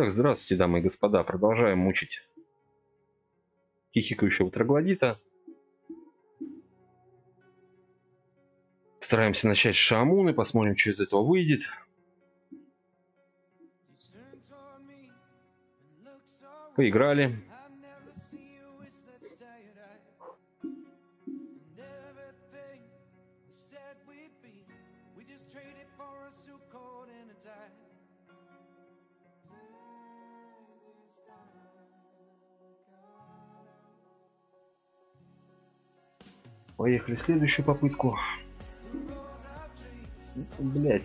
Итак, здравствуйте, дамы и господа. Продолжаем мучить хихикающего троглодита. Стараемся начать с Шамуны, посмотрим, что из этого выйдет. Поиграли. Поехали следующую попытку. Блять.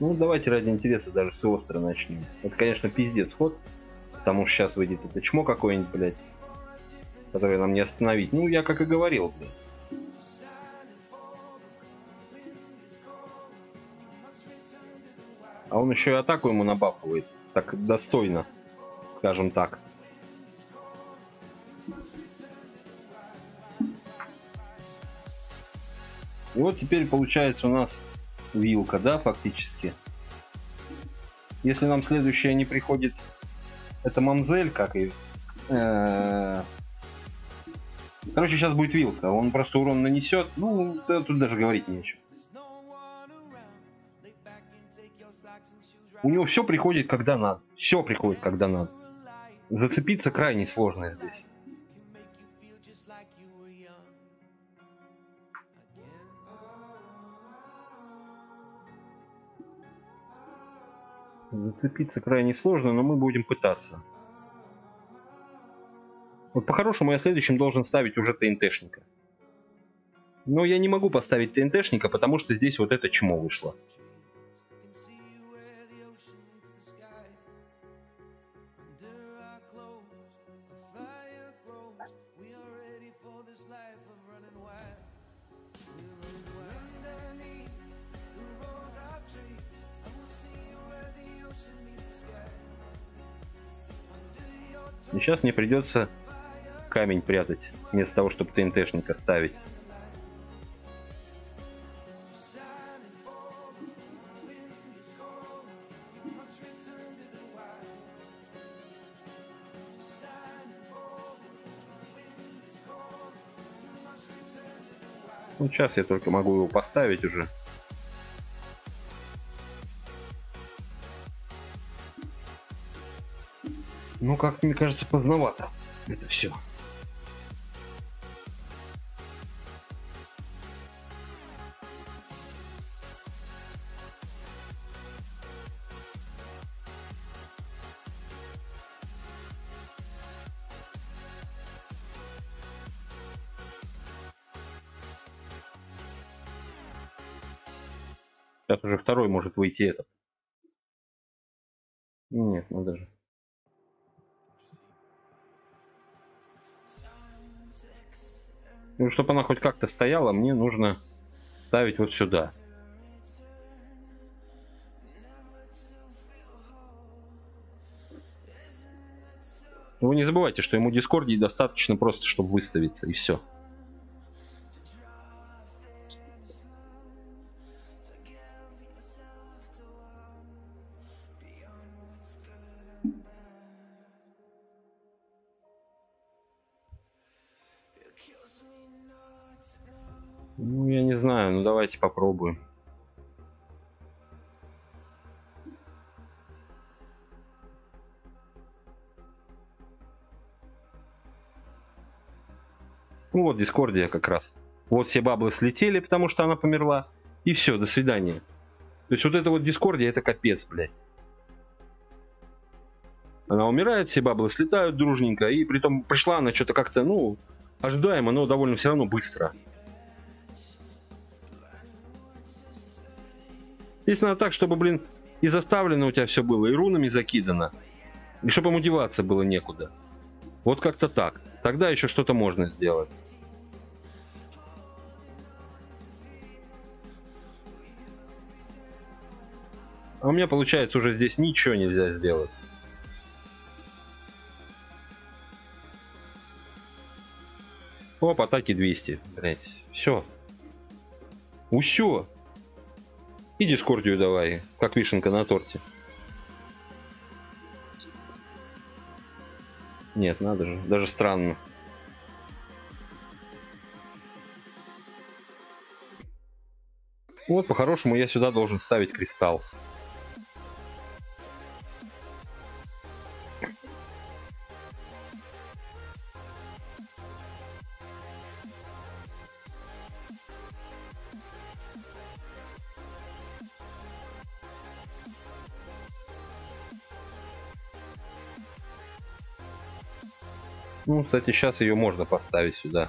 Ну, давайте ради интереса даже с остро начнем. Это, конечно, пиздец ход. Потому что сейчас выйдет это чмо какое-нибудь, блядь. Которое нам не остановить. Ну, я как и говорил, блядь. А он еще и атаку ему набафывает. Так достойно. Скажем так. И вот теперь получается у нас вилка, да, фактически. Если нам следующая не приходит, это мамзель, как и... Э, короче, сейчас будет вилка. Он просто урон нанесет. Ну, тут даже говорить нечего. У него все приходит, когда надо. Все приходит, когда надо. Зацепиться крайне сложно здесь. Зацепиться крайне сложно, но мы будем пытаться. Вот по-хорошему я следующим должен ставить уже ТНТшника. Но я не могу поставить ТНТшника, потому что здесь вот это чмо вышло. И сейчас мне придется камень прятать, вместо того, чтобы ТНТшника ставить. Ну, сейчас я только могу его поставить уже. Ну, как мне кажется, поздновато это все. Сейчас уже второй может выйти этот. Нет, надо же. Ну, чтобы она хоть как-то стояла, мне нужно ставить вот сюда. Вы не забывайте, что ему дискордии достаточно просто, чтобы выставиться, и все. Давайте попробуем. Ну вот, Дискордия как раз. Вот все баблы слетели, потому что она померла. И все, до свидания. То есть вот это вот Дискордия, это капец, блядь. Она умирает, все баблы слетают дружненько. И притом пришла она что-то как-то, ну, ожидаемо, но довольно все равно быстро. Если надо так, чтобы, блин, и заставлено у тебя все было, и рунами закидано, и чтобы ему было некуда. Вот как-то так. Тогда еще что-то можно сделать. А у меня получается уже здесь ничего нельзя сделать. Оп, атаки 200. Блять, все. Усё. И дискордию давай, как вишенка на торте. Нет, надо же, даже странно. Вот, по-хорошему, я сюда должен ставить кристалл. Ну, кстати, сейчас ее можно поставить сюда.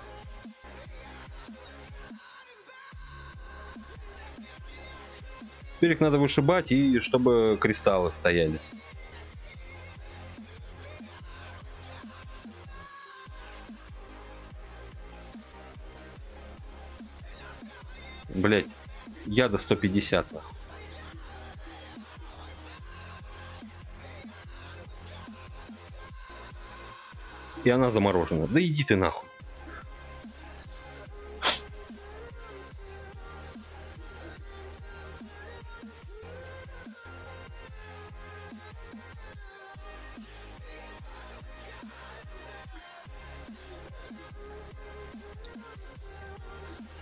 Теперь их надо вышибать, и чтобы кристаллы стояли. Блять, я до 150 нахуй. И она заморожена. Да иди ты нахуй.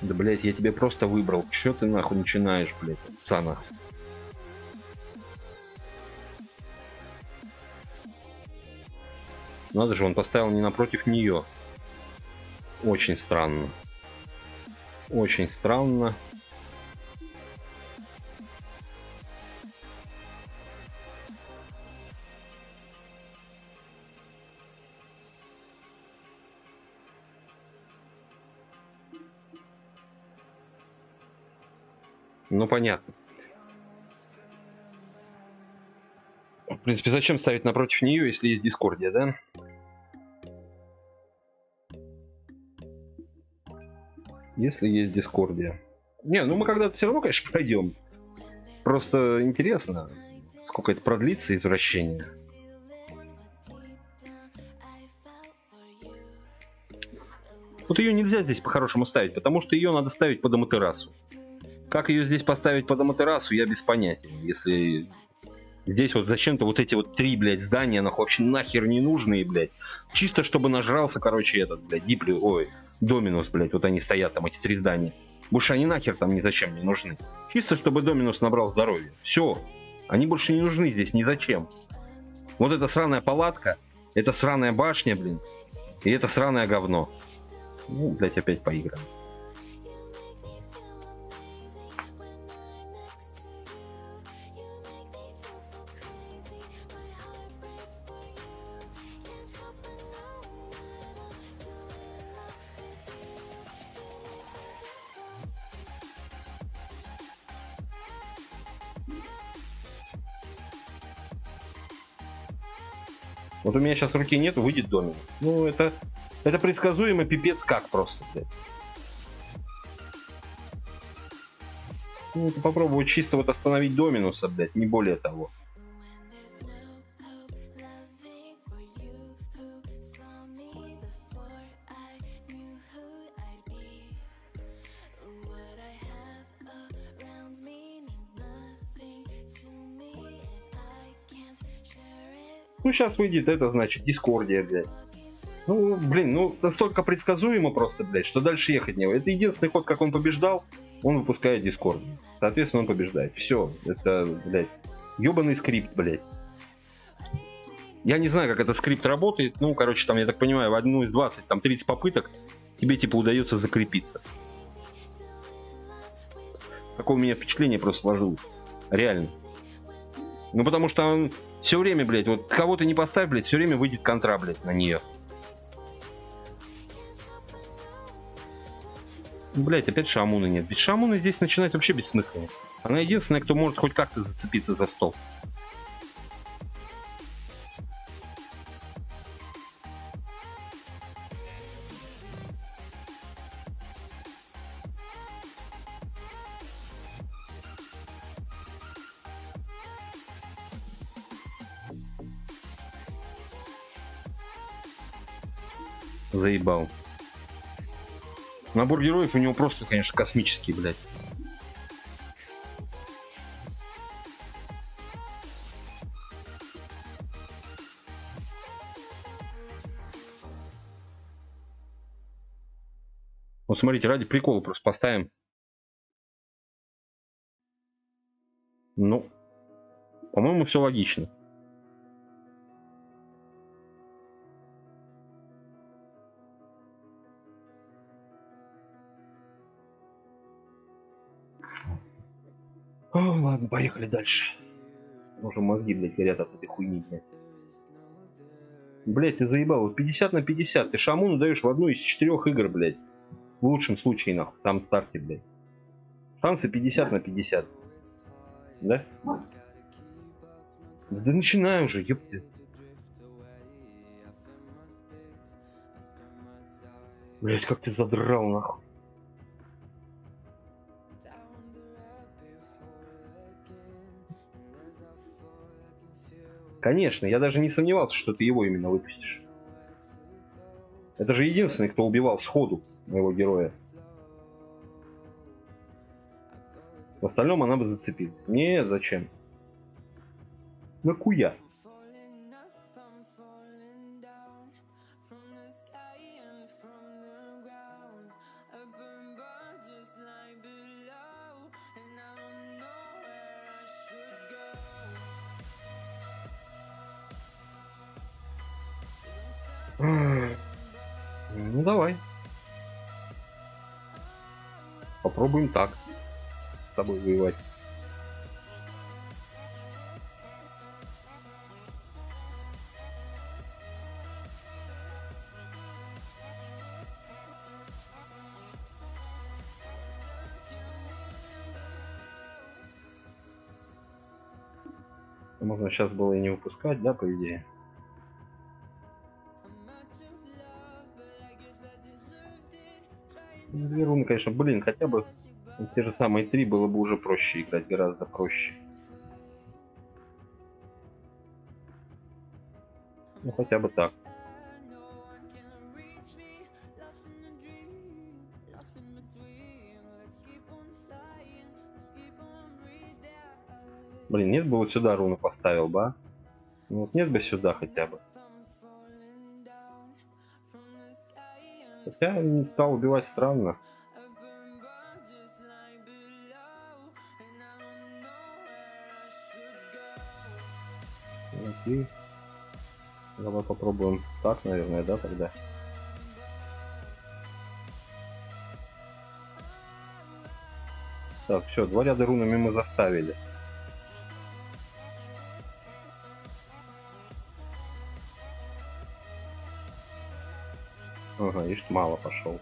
Да, блять, я тебе просто выбрал. Чё ты нахуй начинаешь, блять, отца Надо же, он поставил не напротив нее. Очень странно. Очень странно. Ну, понятно. В принципе, зачем ставить напротив нее, если есть дискордия, да? Если есть дискордия. Не, ну мы когда-то все равно, конечно, пройдем. Просто интересно, сколько это продлится, извращение. Вот ее нельзя здесь по-хорошему ставить, потому что ее надо ставить под Аматерасу. Как ее здесь поставить под Аматерасу, я без понятия. Если здесь вот зачем-то вот эти вот три, блядь, здания, нахуй, вообще нахер не нужные, блядь. Чисто чтобы нажрался, короче, этот, блядь, Дипли, ой, Доминус, блядь, вот они стоят там, эти три здания. Больше они нахер там ни зачем не нужны. Чисто чтобы Доминус набрал здоровье. Все. Они больше не нужны здесь ни зачем. Вот эта сраная палатка, это сраная башня, блин, и это сраное говно. Ну, блядь, опять поиграем. Вот у меня сейчас руки нет, выйдет домик. Ну, это, это предсказуемо пипец как просто, блядь. Ну, попробовать чисто вот остановить Доминуса, блядь, не более того. Ну, сейчас выйдет это, значит, Дискордия, блядь. Ну, блин, ну, настолько предсказуемо просто, блядь, что дальше ехать не Это единственный ход, как он побеждал, он выпускает Дискорд. Соответственно, он побеждает. Все, это, блядь, ебаный скрипт, блядь. Я не знаю, как этот скрипт работает. Ну, короче, там, я так понимаю, в одну из 20, там, 30 попыток тебе, типа, удается закрепиться. Какое у меня впечатление просто сложилось. Реально. Ну, потому что он все время, блядь, вот кого ты не поставь, блядь, все время выйдет контра, блядь, на нее. Блять, опять Шамуна нет. Ведь Шамуна здесь начинает вообще бессмысленно. Она единственная, кто может хоть как-то зацепиться за стол. Заебал. Набор героев у него просто, конечно, космический, блядь. Вот смотрите, ради прикола просто поставим. Ну, по-моему, все логично. Ладно, поехали дальше. Уже мозги, блядь, горят от этой хуйни, блядь. Блять, ты заебал. 50 на 50. Ты Шамуну даешь в одну из четырех игр, блядь. В лучшем случае, нахуй, в самом старте, блядь. Шансы 50 на 50. Да? Да начинай уже, ёпты. Блять, как ты задрал, нахуй. Конечно, я даже не сомневался, что ты его именно выпустишь. Это же единственный, кто убивал сходу моего героя. В остальном она бы зацепилась. Не, зачем? Нахуя? Попробуем так. С тобой воевать. Можно сейчас было и не выпускать, да, по идее? Две руны, конечно, блин, хотя бы те же самые три было бы уже проще играть, гораздо проще. Ну, хотя бы так. Блин, нет бы вот сюда руну поставил бы, а? Ну вот нет бы сюда хотя бы. Хотя не стал убивать странно. Окей. Давай попробуем так, наверное, да, тогда. Так, все, два ряда рунами мы заставили. Ага, видишь, мало пошел.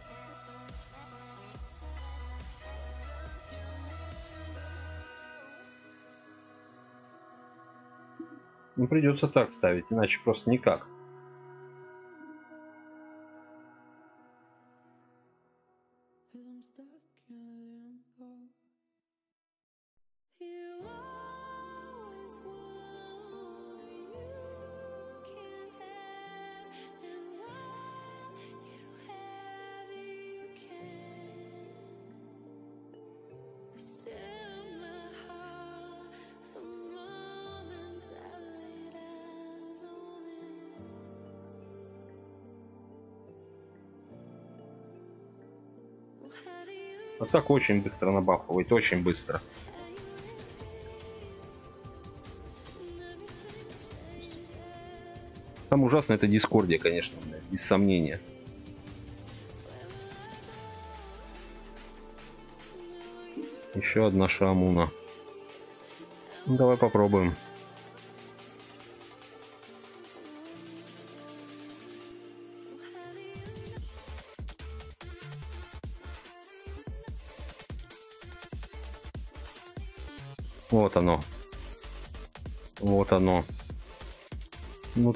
Ну, придется так ставить, иначе просто никак. Так очень быстро набафывает, очень быстро. Там ужасно это Дискордия, конечно, без сомнения. Еще одна шамуна. Ну, давай попробуем.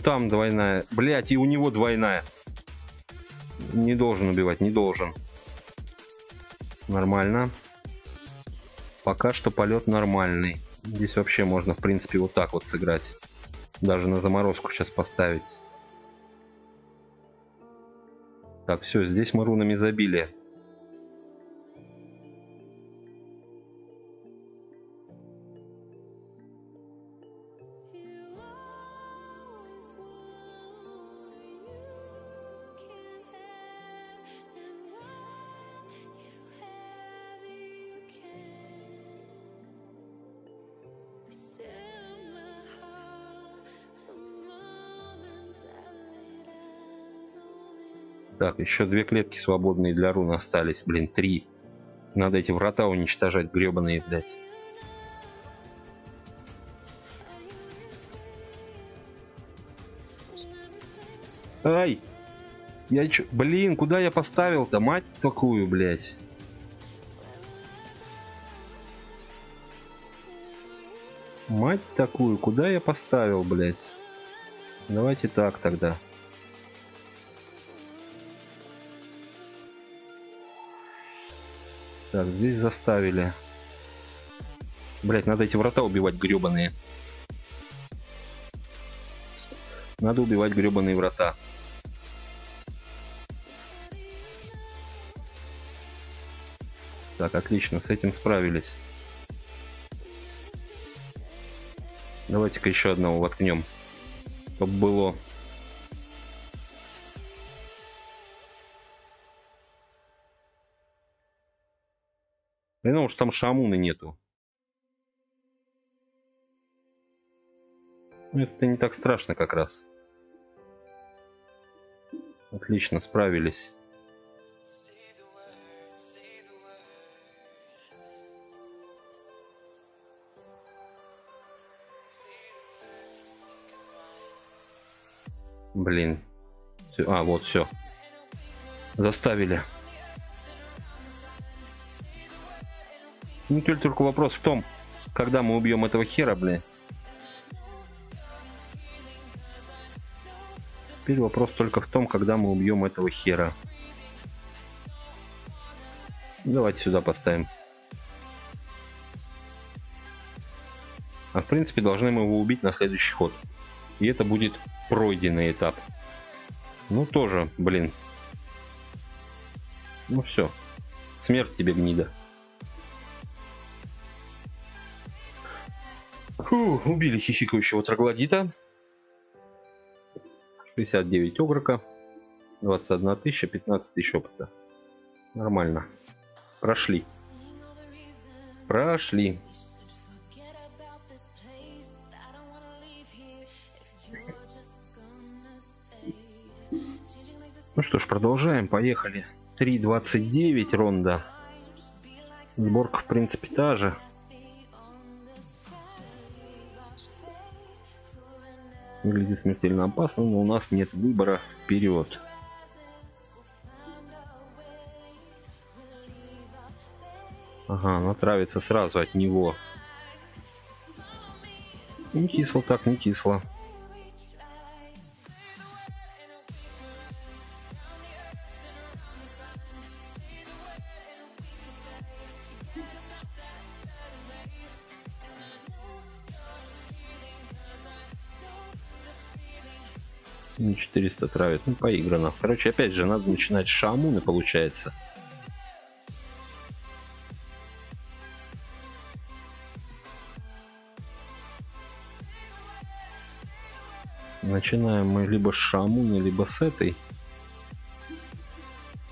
Там двойная. Блять, и у него двойная. Не должен убивать, не должен. Нормально. Пока что полет нормальный. Здесь вообще можно, в принципе, вот так вот сыграть. Даже на заморозку сейчас поставить. Так, все, здесь мы рунами забили. Так, еще две клетки свободные для руны остались. Блин, три. Надо эти врата уничтожать, гребаные, блядь. Ай! Я чё... Блин, куда я поставил-то? Мать такую, блядь. Мать такую, куда я поставил, блядь? Давайте так тогда. Так, здесь заставили. Блять, надо эти врата убивать гребаные. Надо убивать гребаные врата. Так, отлично, с этим справились. Давайте-ка еще одного воткнем. Чтоб было. Ну уж там шамуны нету. Ну, это не так страшно как раз. Отлично, справились. Блин. А, вот, все. Заставили. Теперь только вопрос в том, когда мы убьем этого хера, блин. Теперь вопрос только в том, когда мы убьем этого хера. Давайте сюда поставим. А в принципе должны мы его убить на следующий ход. И это будет пройденный этап. Ну тоже, блин. Ну все. Смерть тебе, гнида. Фу, убили хихикающего троглодита. 69 огрока. 21 тысяча, 15 тысяч опыта. Нормально. Прошли. Прошли. Ну что ж, продолжаем. Поехали. 3.29 ронда. Сборка, в принципе, та же. Выглядит смертельно опасно, но у нас нет выбора вперед. Ага, она травится сразу от него. Не кисло так, не кисло. 400 травит. Ну, поиграно. Короче, опять же, надо начинать шамуны, получается. Начинаем мы либо с шамуны, либо с этой.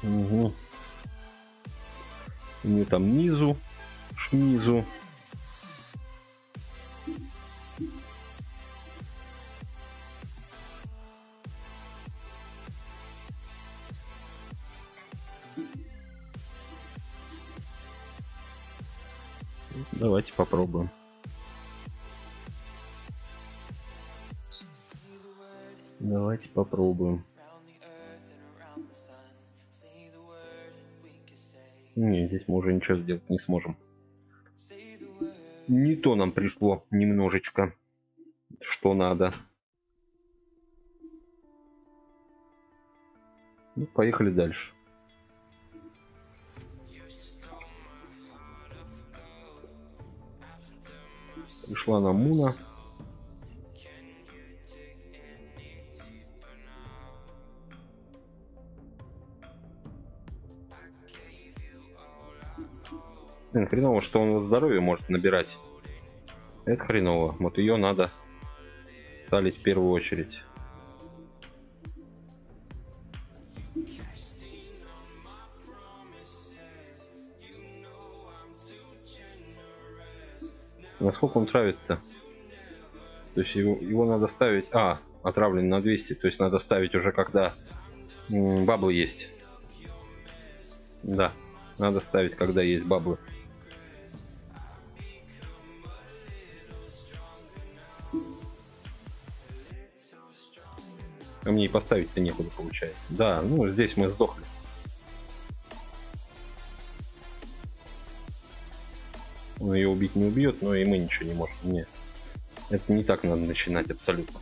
Угу. У нее там низу, шмизу. Не, здесь мы уже ничего сделать не сможем. Не то нам пришло немножечко, что надо. Ну, поехали дальше. Пришла нам Муна. Блин, хреново, что он здоровье может набирать. Это хреново. Вот ее надо ставить в первую очередь. Насколько он травит-то? То есть его, его надо ставить... А, отравлен на 200. То есть надо ставить уже когда Баблы есть. Да, надо ставить, когда есть баблы. Мне и поставить-то некуда получается. Да, ну здесь мы сдохли. Он ее убить не убьет, но и мы ничего не можем. Нет. Это не так надо начинать абсолютно.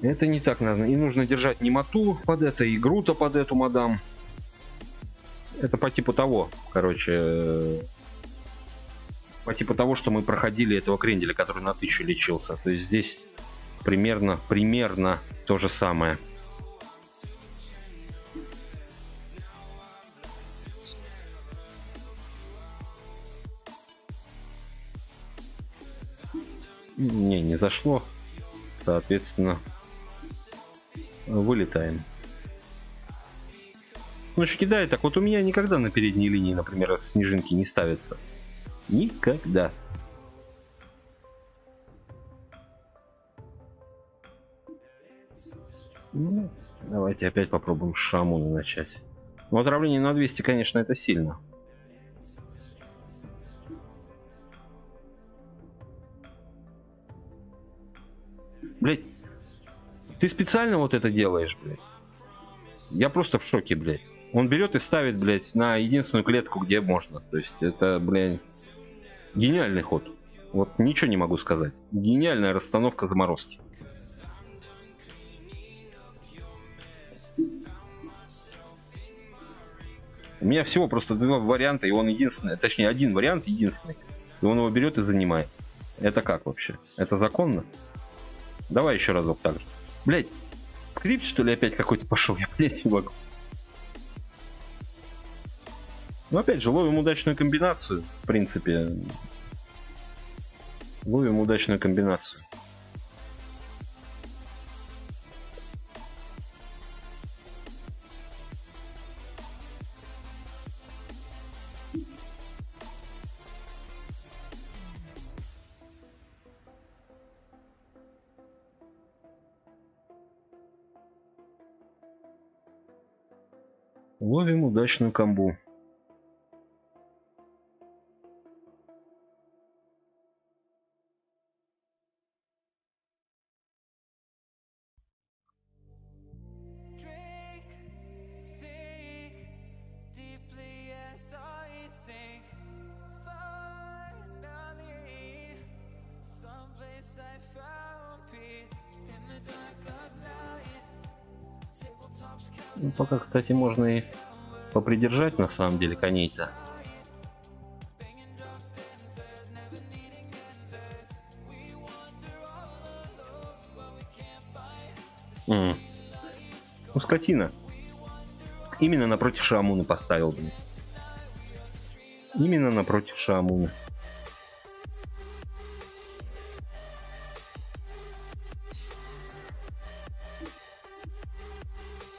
Это не так надо. И нужно держать немоту под это, и грута под эту мадам. Это по типу того, короче, э, по типу того, что мы проходили этого кренделя, который на тысячу лечился. То есть здесь примерно, примерно то же самое. Не, не зашло. Соответственно, вылетаем. Ну что кидает, так вот у меня никогда на передней линии, например, снежинки не ставятся. Никогда. Ну, давайте опять попробуем с начать. Ну, отравление на 200, конечно, это сильно. Блять, ты специально вот это делаешь, блядь? Я просто в шоке, блядь. Он берет и ставит, блядь, на единственную клетку, где можно. То есть это, блядь, гениальный ход. Вот ничего не могу сказать. Гениальная расстановка заморозки. У меня всего просто два варианта, и он единственный, точнее один вариант единственный, и он его берет и занимает. Это как вообще? Это законно? Давай еще разок так же. Блять, скрипт что ли опять какой-то пошел? Я понять не могу. Ну опять же, ловим удачную комбинацию, в принципе. Ловим удачную комбинацию. Ловим удачную камбу. Ну, пока, кстати, можно и попридержать на самом деле коней-то. Ну, скотина. Именно напротив Шамуна поставил, блин. Именно напротив Шамуна.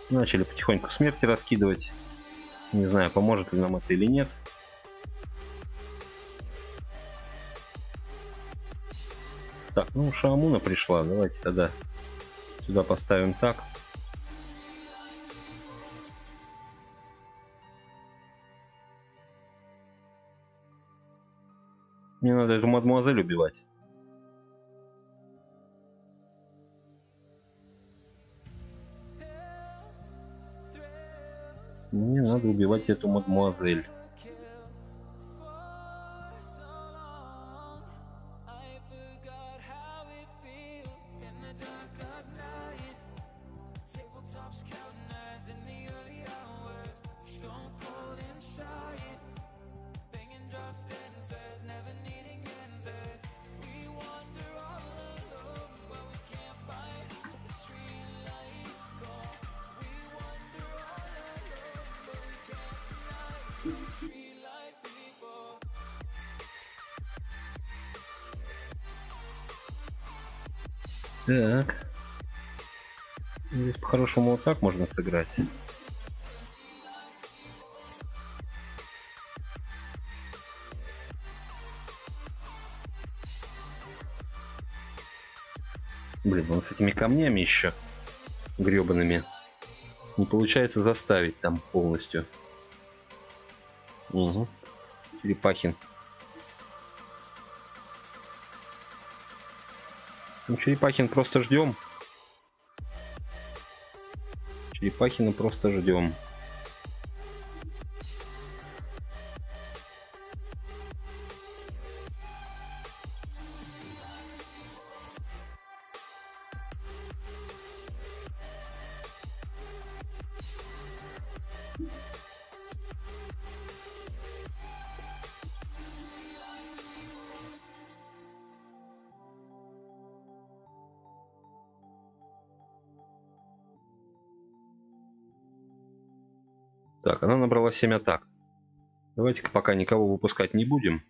Начали потихоньку смерти раскидывать. Не знаю, поможет ли нам это или нет. Так, ну Шаамуна пришла. Давайте тогда сюда поставим так. Мне надо эту мадмуазель убивать. Мне надо убивать эту мадмуазель. Так. Здесь по-хорошему вот так можно сыграть. Блин, он с этими камнями еще гребаными. Не получается заставить там полностью. Угу. Черепахин. Ну, Черепахин просто ждем. Черепахина просто ждем. Так, она набрала 7 атак. Давайте-ка пока никого выпускать не будем.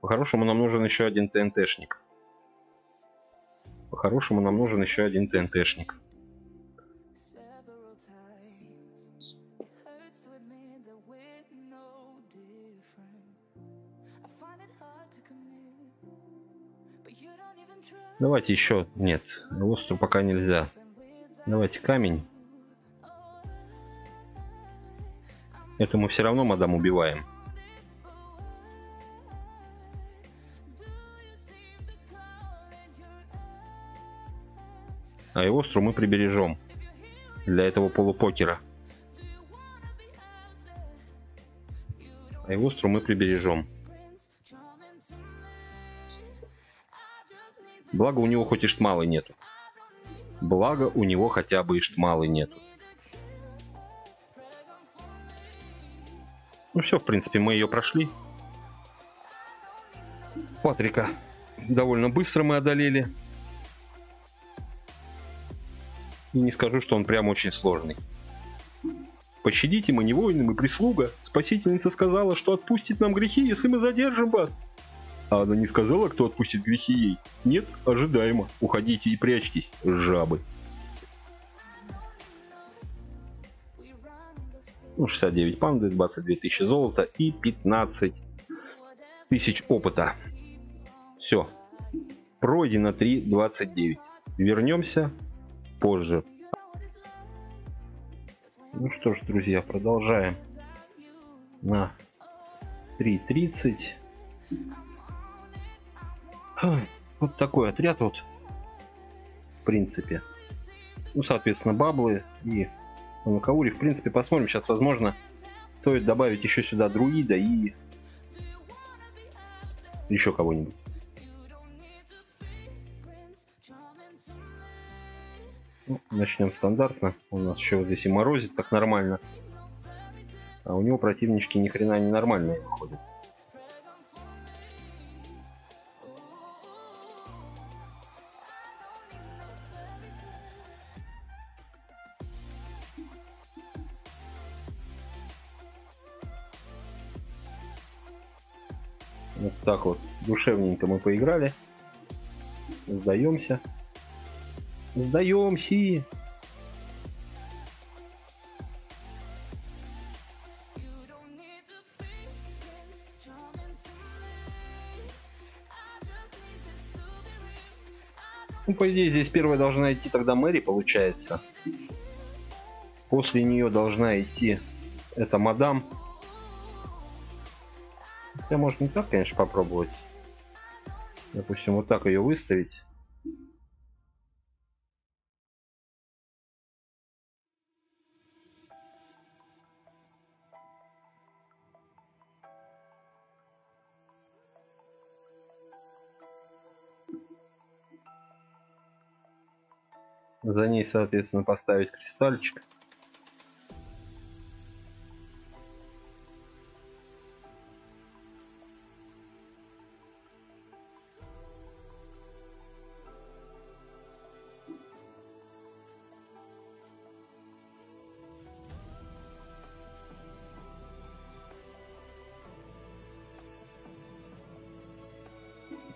По-хорошему нам нужен еще один ТНТшник. По-хорошему нам нужен еще один ТНТшник. Давайте еще. Нет, остров пока нельзя. Давайте камень. Это мы все равно мадам убиваем. А его остров мы прибережем для этого полупокера. А его остров мы прибережем. Благо у него хоть и штмалы нету. Благо у него хотя бы и штмалы нету. Ну все, в принципе, мы ее прошли. Патрика довольно быстро мы одолели. И не скажу, что он прям очень сложный. Пощадите, мы не воины, мы прислуга. Спасительница сказала, что отпустит нам грехи, если мы задержим вас. А она не сказала, кто отпустит грехи ей? Нет, ожидаемо. Уходите и прячьтесь, жабы. Ну, 69 панды, 22 тысячи золота и 15 тысяч опыта. Все. Пройдено 3.29. Вернемся позже. Ну что ж, друзья, продолжаем на 3.30. Вот такой отряд вот, в принципе. Ну, соответственно, баблы и на Каури. В принципе, посмотрим. Сейчас, возможно, стоит добавить еще сюда друида и еще кого-нибудь. Ну, начнем стандартно. У нас еще вот здесь и морозит так нормально. А у него противнички ни хрена не нормальные выходят. Вот так вот душевненько мы поиграли. Сдаемся. Сдаемся. Ну, по идее, здесь первая должна идти тогда Мэри, получается. После нее должна идти эта мадам. Хотя, может, не так, конечно, попробовать. Допустим, вот так ее выставить. За ней, соответственно, поставить кристальчик.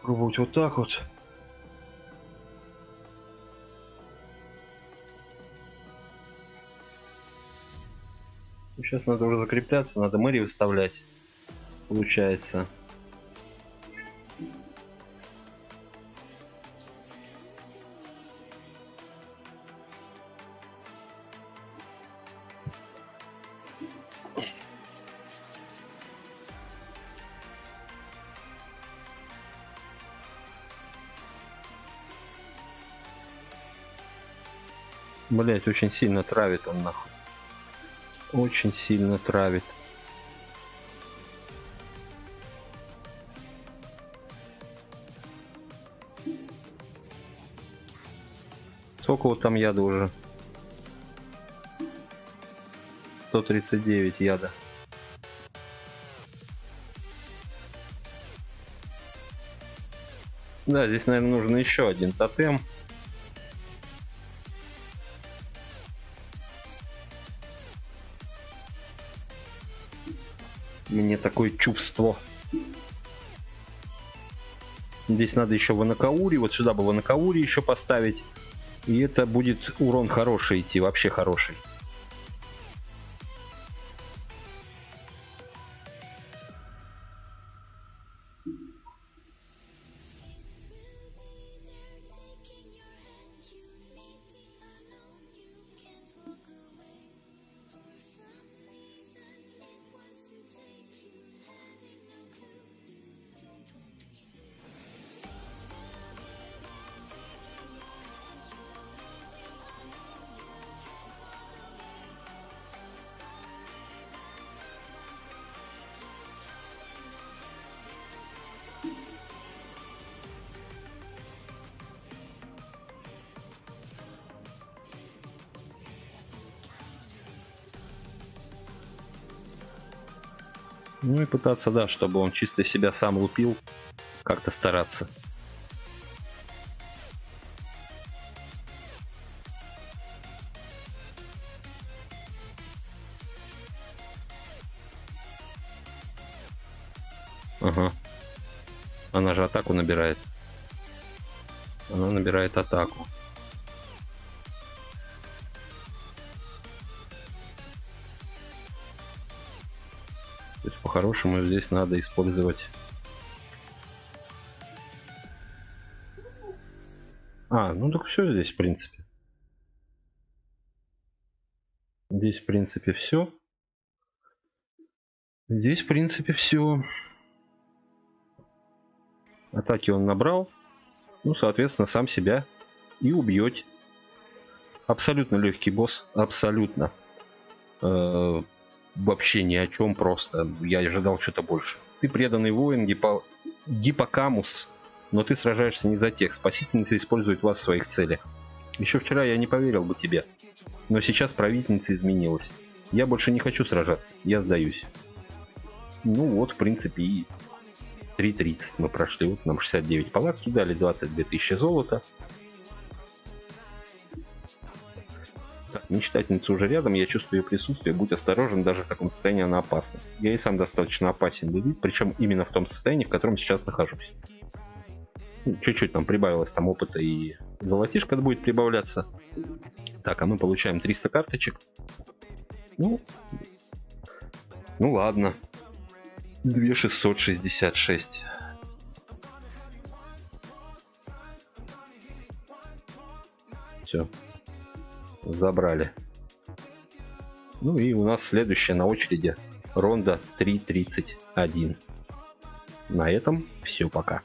Пробовать вот так вот. Сейчас надо уже закрепляться, надо мэри выставлять. Получается. Блять, очень сильно травит он нахуй. Очень сильно травит. Сколько вот там яда уже? 139 яда. Да, здесь, наверное, нужен еще один тотем. Мне такое чувство. Здесь надо еще Ванакаури. Вот сюда бы Ванакаури еще поставить. И это будет урон хороший идти, вообще хороший. Ну и пытаться, да, чтобы он чисто себя сам лупил, как-то стараться. Ага. Она же атаку набирает. Она набирает атаку. По-хорошему здесь надо использовать А, ну так все здесь, в принципе. Здесь, в принципе, все. Здесь, в принципе, все. Атаки он набрал. Ну, соответственно, сам себя и убьете. Абсолютно легкий босс. Абсолютно. Э вообще ни о чем просто. Я ожидал что-то больше. Ты преданный воин Гипо... Гиппокамус, но ты сражаешься не за тех. Спасительница использует вас в своих целях. Еще вчера я не поверил бы тебе. Но сейчас правительница изменилась. Я больше не хочу сражаться. Я сдаюсь. Ну вот, в принципе, и 3.30 мы прошли. Вот нам 69 палатки дали, 22 тысячи золота. Мечтательница уже рядом, я чувствую ее присутствие, будь осторожен, даже в таком состоянии она опасна. Я и сам достаточно опасен вид, причем именно в том состоянии, в котором сейчас нахожусь. Ну, чуть-чуть нам прибавилось там опыта и золотишко будет прибавляться. Так, а мы получаем 300 карточек. Ну, ну ладно. 2666. Все забрали. Ну и у нас следующая на очереди ронда 3.31. На этом все, пока.